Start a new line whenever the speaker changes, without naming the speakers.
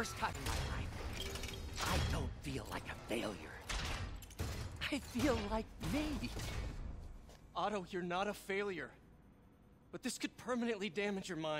first time in my life, I don't feel like a failure. I feel like me. Otto, you're not a failure. But this could permanently damage your mind.